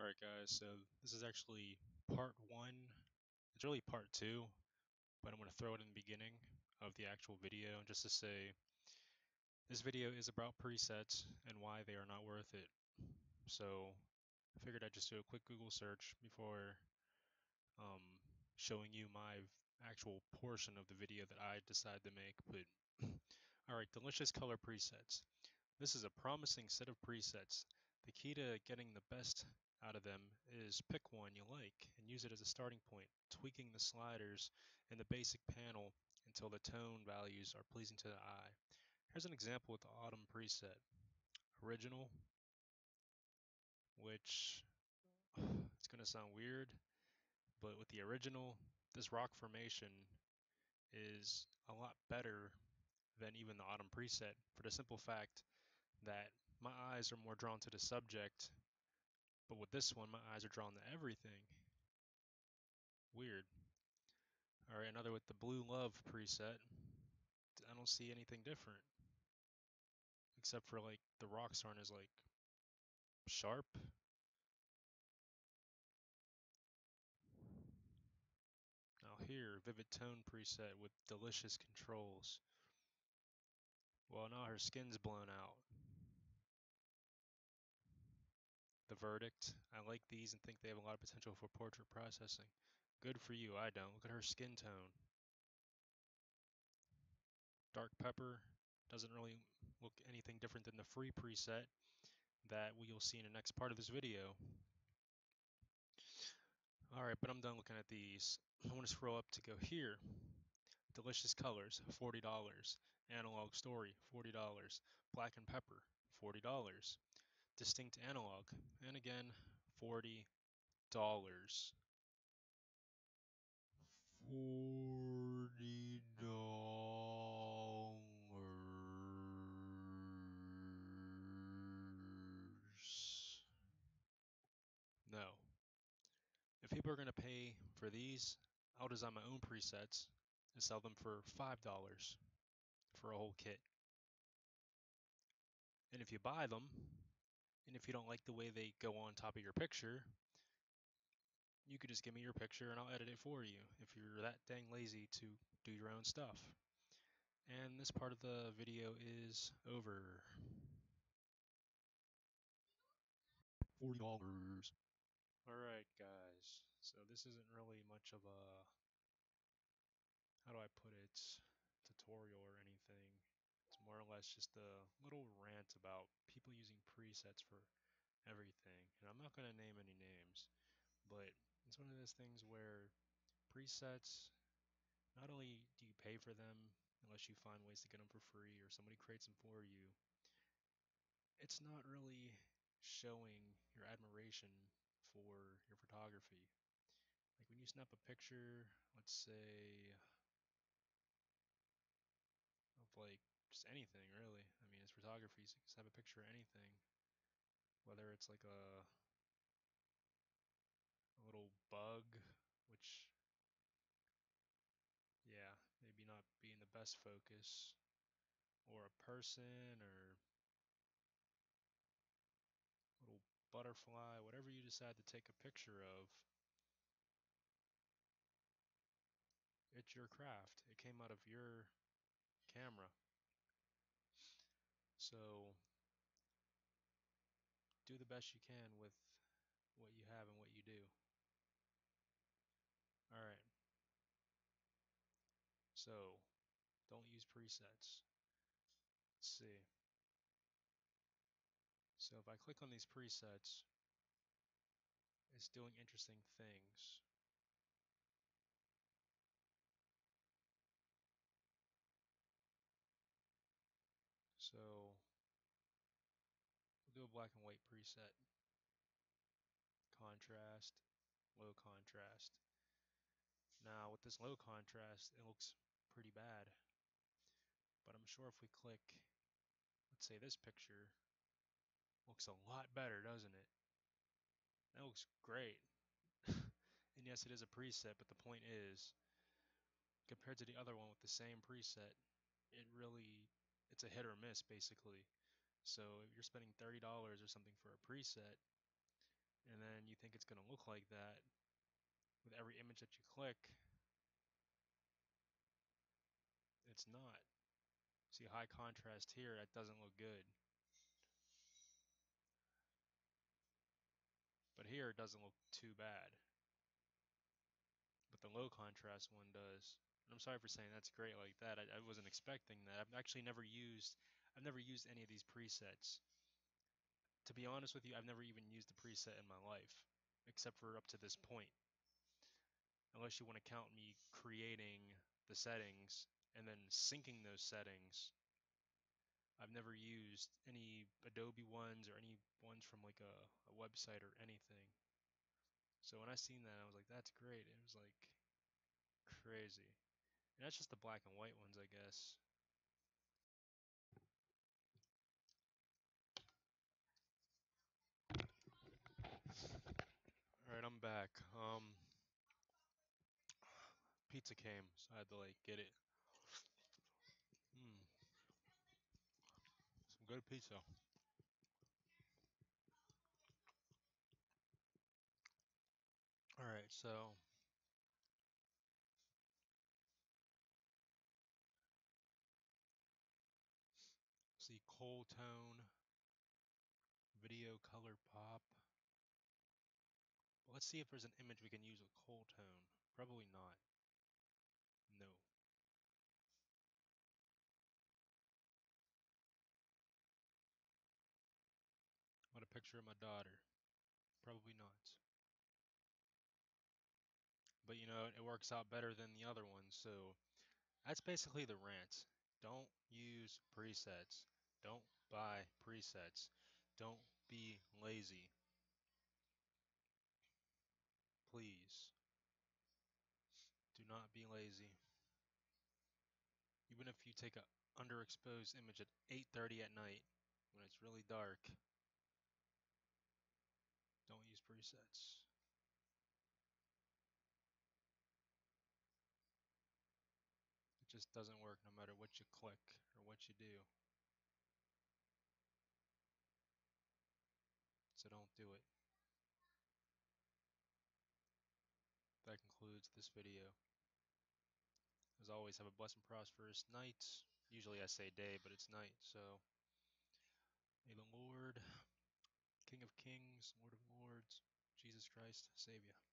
Alright guys, so this is actually part one. It's really part two, but I'm going to throw it in the beginning of the actual video just to say this video is about presets and why they are not worth it. So I figured I'd just do a quick Google search before um, showing you my actual portion of the video that I decide to make. But alright, delicious color presets. This is a promising set of presets. The key to getting the best out of them is pick one you like and use it as a starting point, tweaking the sliders in the basic panel until the tone values are pleasing to the eye. Here's an example with the autumn preset. Original, which it's going to sound weird, but with the original, this rock formation is a lot better than even the autumn preset for the simple fact that my eyes are more drawn to the subject but with this one, my eyes are drawn to everything. Weird. Alright, another with the Blue Love preset. I don't see anything different. Except for, like, the rocks aren't as, like, sharp. Now here, Vivid Tone preset with delicious controls. Well, now her skin's blown out. Verdict. I like these and think they have a lot of potential for portrait processing. Good for you, I don't. Look at her skin tone. Dark Pepper doesn't really look anything different than the free preset that you'll see in the next part of this video. Alright, but I'm done looking at these. I want to scroll up to go here. Delicious Colors, $40. Analog Story, $40. Black and Pepper, $40 distinct analog. And again, $40. $40. No. If people are going to pay for these, I'll design my own presets and sell them for $5 for a whole kit. And if you buy them, and if you don't like the way they go on top of your picture, you could just give me your picture and I'll edit it for you if you're that dang lazy to do your own stuff. And this part of the video is over. $40. Alright guys, so this isn't really much of a, how do I put it, tutorial or more or less just a little rant about people using presets for everything. And I'm not going to name any names, but it's one of those things where presets, not only do you pay for them unless you find ways to get them for free or somebody creates them for you, it's not really showing your admiration for your photography. Like when you snap a picture, let's say of like just anything really. I mean, it's photography, so you can have a picture of anything. Whether it's like a, a little bug, which, yeah, maybe not being the best focus, or a person, or little butterfly, whatever you decide to take a picture of. It's your craft. It came out of your camera. So do the best you can with what you have and what you do. Alright. So don't use presets. Let's see. So if I click on these presets, it's doing interesting things. So we'll do a black and white preset. Contrast, low contrast. Now with this low contrast, it looks pretty bad. But I'm sure if we click, let's say this picture, looks a lot better, doesn't it? That looks great. and yes, it is a preset, but the point is, compared to the other one with the same preset, it really, it's a hit or miss basically. So if you're spending $30 or something for a preset, and then you think it's going to look like that with every image that you click. It's not. See high contrast here, that doesn't look good. But here it doesn't look too bad. But the low contrast one does. And I'm sorry for saying that's great like that. I, I wasn't expecting that. I've actually never used I've never used any of these presets. To be honest with you, I've never even used a preset in my life, except for up to this point. Unless you want to count me creating the settings and then syncing those settings. I've never used any Adobe ones or any ones from like a, a website or anything. So when I seen that, I was like, that's great. It was like crazy. And that's just the black and white ones, I guess. Alright, I'm back. Um, pizza came, so I had to like get it. Mm. Some good pizza. Alright, so see Cooltone video color pop. Let's see if there's an image we can use with Cooltone. Probably not. No. What a picture of my daughter. Probably not. But you know, it works out better than the other ones, so that's basically the rant. Don't use presets. Don't buy presets. Don't be lazy. Please. Do not be lazy. Even if you take an underexposed image at 8:30 at night when it's really dark, don't use presets. It just doesn't work no matter what you click or what you do. Do it. that concludes this video. As always, have a blessed and prosperous night. Usually I say day, but it's night, so may the Lord, King of Kings, Lord of Lords, Jesus Christ, save you.